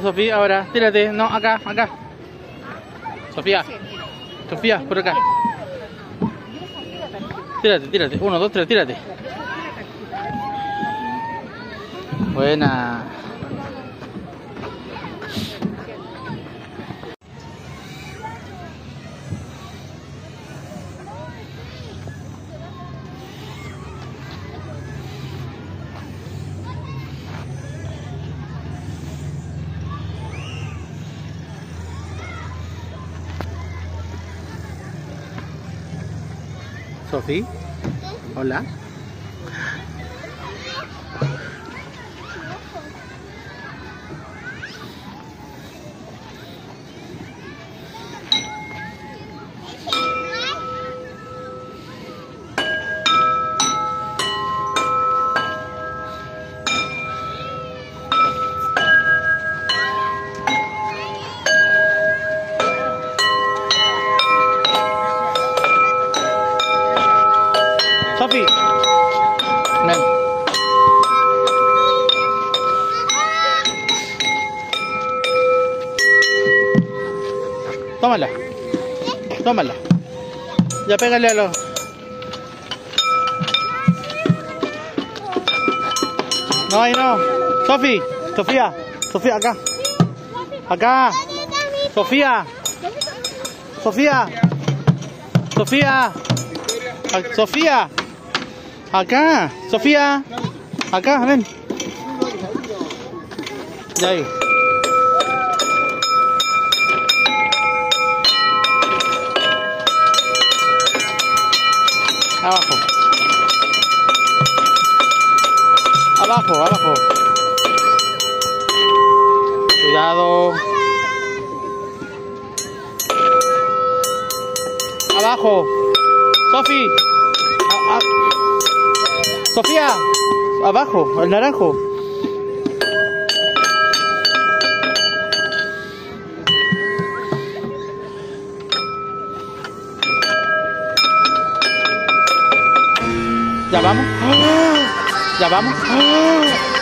Sofía, ahora, tírate. No, acá, acá. Sofía, Sofía, por acá. Tírate, tírate. Uno, dos, tres, tírate. Buena. Sofi, hola. Sofi, ven. Tómala. Tómala. Ya pégale a los. No, ahí no. Sofi, Sofía, Sofía, acá. Acá. Sofía. Sofía. Sofía. Sofía. Acá. Sofía. Acá, ven. Ahí. Abajo. Abajo, abajo. Cuidado. Abajo. Sofi. Sofía. Abajo, el naranjo. Ya vamos. Ya vamos.